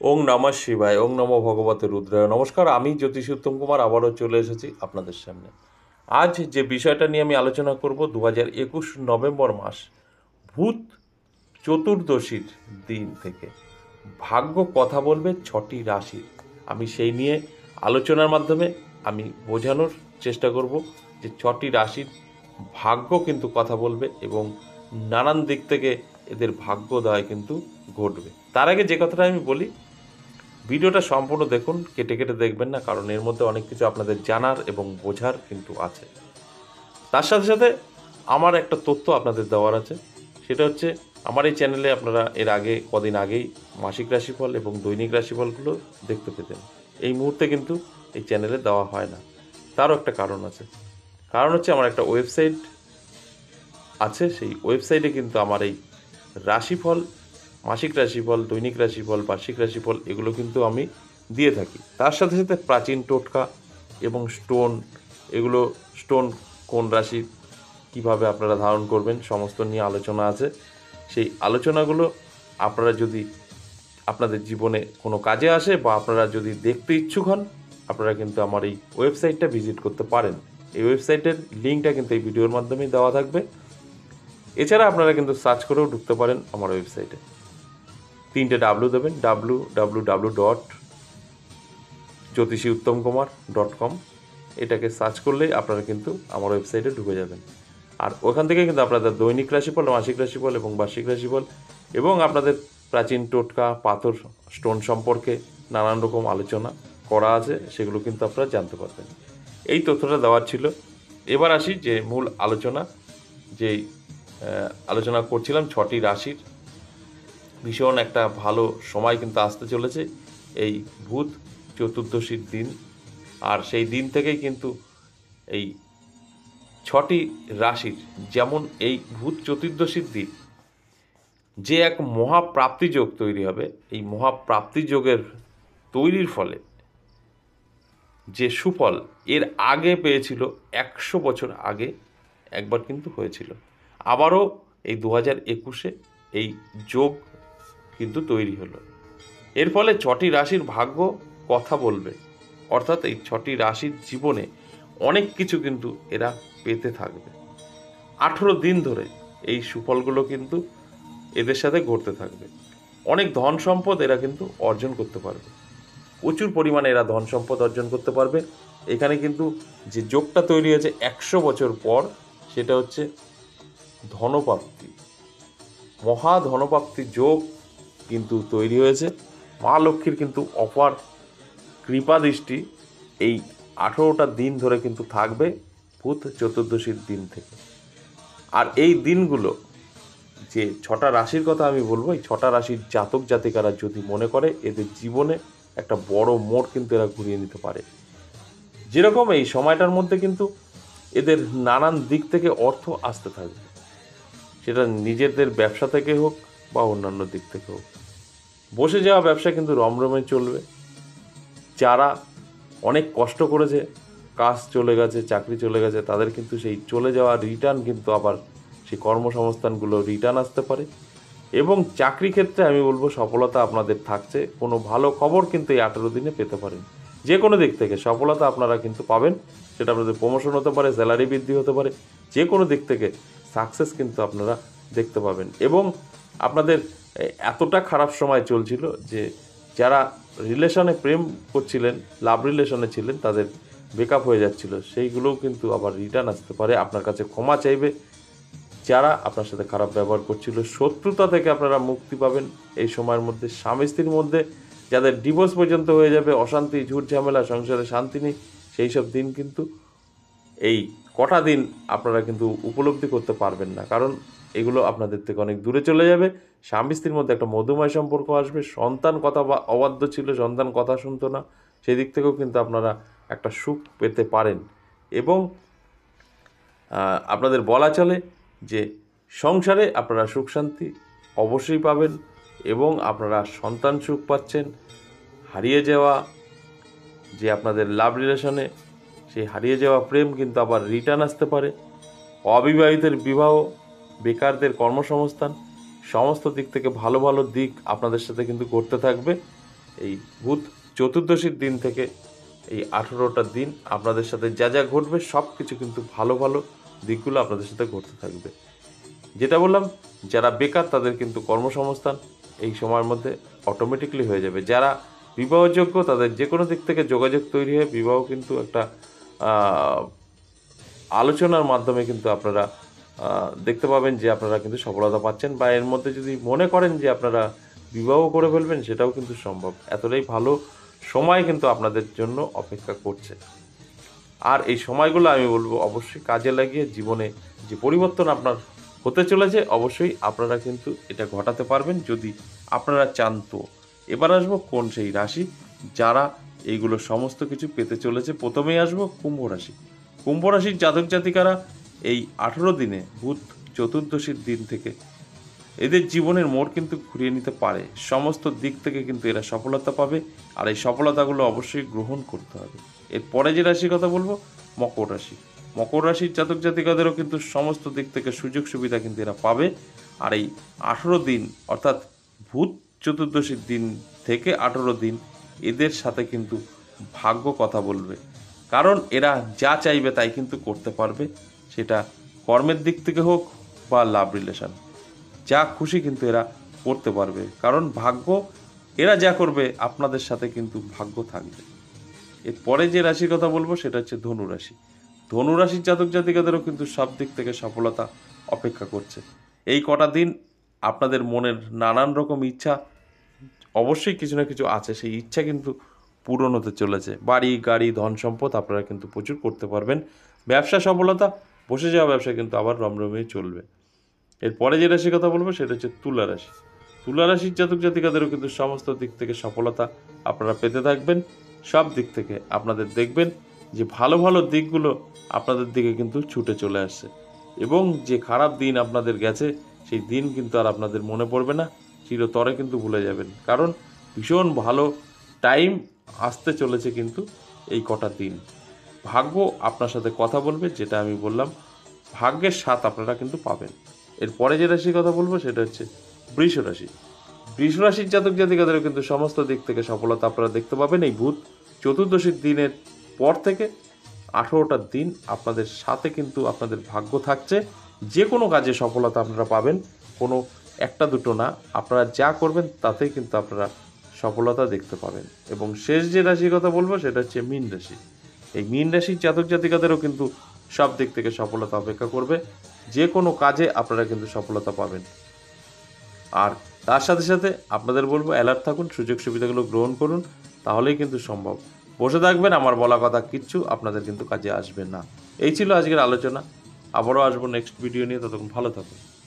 ওং নমঃ শিবায়, ওং নম ভগবতে রুদ্রায়। নমস্কার, আমি জ্যোতিষ উত্তম কুমার, আবারও চলে এসেছি আপনাদের সামনে। আজ যে বিষয়টা নিয়ে আমি আলোচনা করব দু হাজার একুশ নভেম্বর মাস, ভূত চতুর্দশীর দিন থেকে। ভাগ্য কথা বলবে ছটি রাশির। আমি সেই নিয়ে আলোচনার মাধ্যমে আমি বোঝানোর চেষ্টা করব যে ছটি রাশির ভাগ্য কিন্তু কথা বলবে এবং নানান দিক থেকে এদের ভাগ্যোদয় কিন্তু ঘটবে। তার আগে যে কথাটা আমি বলি ভিডিওটা সম্পূর্ণ দেখুন, কেটে কেটে দেখবেন না, কারণ এর মধ্যে অনেক কিছু আপনাদের জানার এবং বোঝার কিন্তু আছে। তার সাথে সাথে আমার একটা তথ্য আপনাদের দেওয়ার আছে, সেটা হচ্ছে আমার এই চ্যানেলে আপনারা এর আগে, কদিন আগেই মাসিক রাশিফল এবং দৈনিক রাশিফলগুলো দেখতে পেতেন। এই মুহূর্তে কিন্তু এই চ্যানেলে দেওয়া হয় না। তারও একটা কারণ আছে। কারণ হচ্ছে আমার একটা ওয়েবসাইট আছে, সেই ওয়েবসাইটে কিন্তু আমার এই রাশিফল মাসিক রাশিফল, দৈনিক রাশিফল, বার্ষিক রাশিফল, এগুলো কিন্তু আমি দিয়ে থাকি। তার সাথে সাথে প্রাচীন টোটকা এবং স্টোন, এগুলো স্টোন কোন রাশি কীভাবে আপনারা ধারণ করবেন সমস্ত নিয়ে আলোচনা আছে। সেই আলোচনাগুলো আপনারা যদি আপনাদের জীবনে কোনো কাজে আসে বা আপনারা যদি দেখতে ইচ্ছুক হন, আপনারা কিন্তু আমার এই ওয়েবসাইটটা ভিজিট করতে পারেন। এই ওয়েবসাইটের লিঙ্কটা কিন্তু এই ভিডিওর মাধ্যমেই দেওয়া থাকবে। এছাড়া আপনারা কিন্তু সার্চ করেও ঢুকতে পারেন আমার ওয়েবসাইটে। তিনটে ডাব্লু দেবেন ডাব্লু ডাব্লু ডাব্লু ডট জ্যোতিষী উত্তম কুমার ডট কম এটাকে সার্চ করলেই আপনারা কিন্তু আমার ওয়েবসাইটে ঢুকে যাবেন। আর ওখান থেকে কিন্তু আপনাদের দৈনিক রাশিফল, মাসিক রাশিফল এবং বার্ষিক রাশিফল এবং আপনাদের প্রাচীন টোটকা, পাথর স্টোন সম্পর্কে নানান রকম আলোচনা করা আছে, সেগুলো কিন্তু আপনারা জানতে পারবেন। এই তথ্যটা দেওয়ার ছিল। এবার আসি যে মূল আলোচনা, যেই আলোচনা করছিলাম ছটি রাশির। ভীষণ একটা ভালো সময় কিন্তু আসতে চলেছে এই ভূত চতুর্দশীর দিন। আর সেই দিন থেকেই কিন্তু এই ছটি রাশির যেমন এই ভূত চতুর্দশীর দিন, যে এক মহাপ্রাপ্তি যোগ তৈরি হবে, এই মহাপ্রাপ্তি যোগের তৈরির ফলে যে সুফল এর আগে পেয়েছিল একশো বছর আগে, একবার কিন্তু হয়েছিল। আবারও এই দু হাজার একুশে এই যোগ কিন্তু তৈরি হলো। এর ফলে ছটি রাশির ভাগ্য কথা বলবে। অর্থাৎ এই ছটি রাশির জীবনে অনেক কিছু কিন্তু এরা পেতে থাকবে। আঠেরো দিন ধরে এই সুফলগুলো কিন্তু এদের সাথে ঘটতে থাকবে। অনেক ধন সম্পদ এরা কিন্তু অর্জন করতে পারবে। প্রচুর পরিমাণে এরা ধন সম্পদ অর্জন করতে পারবে। এখানে কিন্তু যে যোগটা তৈরি হয়েছে একশো বছর পর, সেটা হচ্ছে ধনপ্রাপ্তি। মহা ধনপ্রাপ্তি যোগ কিন্তু তৈরি হয়েছে। মা লক্ষ্মীর কিন্তু অপার কৃপা দৃষ্টি এই আঠেরোটা দিন ধরে কিন্তু থাকবে ভূত চতুর্দশীর দিন থেকে। আর এই দিনগুলো যে ছটা রাশির কথা আমি বলব, এই ছটা রাশির জাতক জাতিকারা যদি মনে করে, এদের জীবনে একটা বড় মোড় কিন্তু এরা ঘুরিয়ে নিতে পারে। যেরকম এই সময়টার মধ্যে কিন্তু এদের নানান দিক থেকে অর্থ আসতে থাকবে। সেটা নিজেদের ব্যবসা থেকে হোক বা অন্যান্য দিক থেকে হোক বসে যাওয়া ব্যবসা কিন্তু রমরমে চলবে। যারা অনেক কষ্ট করেছে, কাজ চলে গেছে, চাকরি চলে গেছে, তাদের কিন্তু সেই চলে যাওয়া রিটার্ন কিন্তু আবার সেই কর্মসংস্থানগুলো রিটার্ন আসতে পারে। এবং চাকরি ক্ষেত্রে আমি বলব সফলতা আপনাদের থাকছে। কোনো ভালো খবর কিন্তু এই আঠেরো দিনে পেতে পারেন। যে কোনো দিক থেকে সফলতা আপনারা কিন্তু পাবেন। সেটা আপনাদের প্রমোশন হতে পারে স্যালারি বৃদ্ধি হতে পারে। যে কোনো দিক থেকে সাকসেস কিন্তু আপনারা দেখতে পাবেন। এবং আপনাদের এতটা খারাপ সময় চলছিল যে যারা রিলেশনে প্রেম করছিলেন লাভ রিলেশনে ছিলেন, তাদের ব্রেকআপ হয়ে যাচ্ছিল। সেইগুলোও কিন্তু আবার রিটার্ন আসতে পারে। আপনার কাছে ক্ষমা চাইবে। যারা আপনার সাথে খারাপ ব্যবহার করছিল, শত্রুতা থেকে আপনারা মুক্তি পাবেন এই সময়ের মধ্যে। স্বামী, স্ত্রীর মধ্যে যাদের ডিভোর্স পর্যন্ত হয়ে যাবে, অশান্তি, ঝুট ঝামেলা, সংসারে শান্তি নেই, সেই সব দিন কিন্তু এই কটা দিন আপনারা কিন্তু উপলব্ধি করতে পারবেন না। কারণ এগুলো আপনাদের থেকে অনেক দূরে চলে যাবে। স্বামী স্ত্রীর মধ্যে একটা মধুময় সম্পর্ক আসবে। সন্তান কথা বা অবাধ্য ছিল, সন্তান কথা শুনতো না। সেই দিক থেকেও কিন্তু আপনারা একটা সুখ পেতে পারেন। এবং আপনাদের বলা চলে যে সংসারে আপনারা সুখ শান্তি অবশ্যই পাবেন এবং আপনারা সন্তান সুখ পাচ্ছেন। হারিয়ে যাওয়া যে আপনাদের লাভ রিলেশনে সেই হারিয়ে যাওয়া প্রেম কিন্তু আবার রিটার্ন আসতে পারে। অবিবাহিতের বিবাহ, বেকারদের কর্মসংস্থান, সমস্ত দিক থেকে ভালো ভালো দিক আপনাদের সাথে কিন্তু করতে থাকবে। এই ভূত চতুর্দশীর দিন থেকে এই আঠেরোটা দিন আপনাদের সাথে যা যা ঘটবে সব কিছু কিন্তু ভালো ভালো দিকগুলো আপনাদের সাথে ঘটতে থাকবে। যেটা বললাম, যারা বেকার তাদের কিন্তু কর্মসংস্থান এই সময়ের মধ্যে অটোমেটিকলি হয়ে যাবে। যারা বিবাহযোগ্য তাদের যে কোনো দিক থেকে যোগাযোগ তৈরি হয় বিবাহ কিন্তু একটা আলোচনার মাধ্যমে কিন্তু আপনারা দেখতে পাবেন যে আপনারা কিন্তু সফলতা পাচ্ছেন বা এর মধ্যে যদি মনে করেন যে আপনারা বিবাহ করে ফেলবেন, সেটাও কিন্তু সম্ভব। এতটাই ভালো সময় কিন্তু আপনাদের জন্য অপেক্ষা করছে। আর এই সময়গুলো আমি বলব অবশ্যই কাজে লাগিয়ে জীবনে যে পরিবর্তন আপনার হতে চলেছে, অবশ্যই আপনারা কিন্তু এটা ঘটাতে পারবেন। যদি আপনারা চান তো। এবার আসব কোন সেই রাশি যারা এইগুলো সমস্ত কিছু পেতে চলেছে। প্রথমেই আসব কুম্ভ রাশি। কুম্ভ রাশির জাতক জাতিকারা এই আঠেরো দিনে ভূত চতুর্দশীর দিন থেকে এদের জীবনের মোড় কিন্তু ঘুরিয়ে নিতে পারে। সমস্ত দিক থেকে কিন্তু এরা সফলতা পাবে আর এই সফলতাগুলো অবশ্যই গ্রহণ করতে হবে। এরপরে যে রাশির কথা বলব, মকর রাশি। মকর রাশির জাতক জাতিকাদেরও কিন্তু সমস্ত দিক থেকে সুযোগ সুবিধা কিন্তু এরা পাবে। আর এই আঠেরো দিন, অর্থাৎ ভূত চতুর্দশীর দিন থেকে আঠেরো দিন এদের সাথে কিন্তু ভাগ্য কথা বলবে। কারণ এরা যা চাইবে তাই কিন্তু করতে পারবে। সেটা কর্মের দিক থেকে হোক বা লাভ রিলেশন যা খুশি কিন্তু এরা করতে পারবে। কারণ ভাগ্য, এরা যা করবে আপনাদের সাথে কিন্তু ভাগ্য থাকবে। এরপরে যে রাশির কথা বলব সেটা হচ্ছে ধনু রাশি। ধনু রাশির জাতক জাতিকাদেরও কিন্তু সব দিক থেকে সফলতা অপেক্ষা করছে। এই কটা দিন আপনাদের মনের নানান রকম ইচ্ছা অবশ্যই কিছু না কিছু আছে, সেই ইচ্ছা কিন্তু পূরণ হতে চলেছে। বাড়ি, গাড়ি, ধন সম্পদ আপনারা কিন্তু প্রচুর করতে পারবেন। ব্যবসা সফলতা, বসে যাওয়া ব্যবসা কিন্তু আবার রমরমিয়ে চলবে। এরপরে যে রাশির কথা বলব, সেটা হচ্ছে তুলা রাশি। তুলা রাশির জাতক জাতিকাদেরও কিন্তু সমস্ত দিক থেকে সফলতা আপনারা পেতে থাকবেন। সব দিক থেকে আপনাদের দেখবেন যে ভালো ভালো দিকগুলো আপনাদের দিকে কিন্তু ছুটে চলে আসছে। এবং যে খারাপ দিন আপনাদের গেছে, সেই দিন কিন্তু আর আপনাদের মনে পড়বে না। চিরতরে কিন্তু ভুলে যাবেন। কারণ ভীষণ ভালো টাইম আসতে চলেছে কিন্তু এই কটা দিন। ভাগ্য আপনার সাথে কথা বলবে, যেটা আমি বললাম, ভাগ্যের সাথ আপনারা কিন্তু পাবেন। এরপরে যে রাশির কথা বলব, সেটা হচ্ছে বৃষ রাশি বৃষ রাশির জাতক জাতিকাদেরও কিন্তু সমস্ত দিক থেকে সফলতা আপনারা দেখতে পাবেন। এই ভূত চতুর্দশীর দিনের পর থেকে আঠেরোটা দিন আপনাদের সাথে কিন্তু আপনাদের ভাগ্য থাকছে। যে কোনো কাজে সফলতা আপনারা পাবেন। কোনো একটা দুটো না, আপনারা যা করবেন তাতেই কিন্তু আপনারা সফলতা দেখতে পাবেন। এবং শেষ যে রাশির কথা বলব সেটা হচ্ছে মীন রাশি। এই মীন রাশির জাতক জাতিকাদেরও কিন্তু সব দিক থেকে সফলতা অপেক্ষা করবে। যে কোনো কাজে আপনারা কিন্তু সফলতা পাবেন। আর তার সাথে সাথে আপনাদের বলব অ্যালার্ট থাকুন, সুযোগ সুবিধাগুলো গ্রহণ করুন, তাহলেই কিন্তু সম্ভব। বসে থাকবেন, আমার বলা কথা কিচ্ছু আপনাদের কিন্তু কাজে আসবে না। এই ছিল আজকের আলোচনা। আবারও আসব নেক্সট ভিডিও নিয়ে, ততক্ষণ ভালো থাকুন।